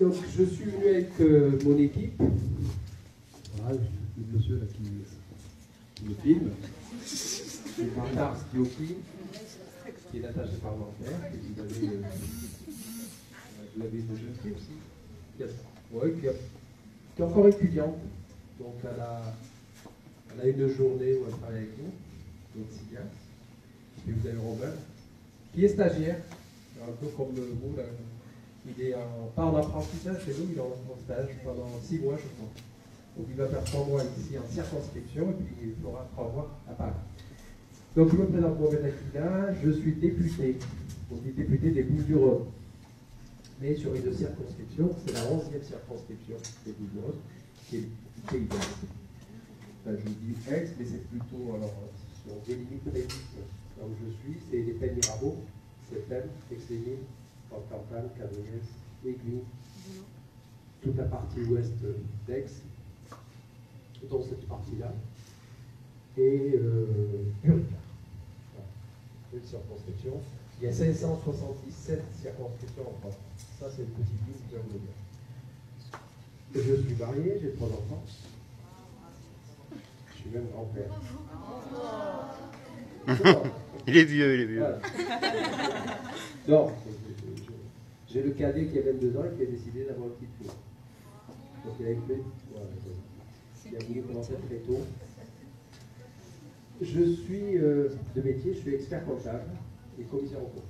Donc, je suis venu avec euh, mon équipe. Voilà, le monsieur qui, me filme. Qui est l'attaché parlementaire. Et vous avez, euh, vous avez une jeune fille aussi. A- qui est encore étudiante. Donc, elle a, elle a une journée où elle travaille avec nous, donc Sigas. Et vous avez Robin, qui est stagiaire, un peu comme vous, là. Il est en, chez nous, il est en, stage pendant six mois, je crois. Donc il va faire trois mois ici en circonscription et puis il fera trois mois à Paris. Donc je me présente Mohamed Akila, je suis député, on dit député des Bouches-du-Rhône. Mais sur une circonscription, c'est la 11e circonscription des Bouches-du-Rhône, qui est Pays. Enfin, je dis ex, mais c'est plutôt, alors, si on délimite là où je suis, c'est les Mirabeau, c'est Thème, Exlémine, Campagne, Cadonès, Aiguille, toute la partie ouest d'Aix, dans cette partie-là, et euh. Une circonscription. Il y a 577 circonscriptions en France. Ça, c'est le petit bout que je vous dire. Je suis marié, j'ai trois enfants. Suis même grand-père. Il est vieux, il est vieux. Voilà. Non, j'ai le cadet qui a 22 ans et qui a décidé d'avoir une petite fille. Donc il a voilà, il a voulu commencer très tôt. Je suis euh, de métier, je suis expert comptable et commissaire au compte.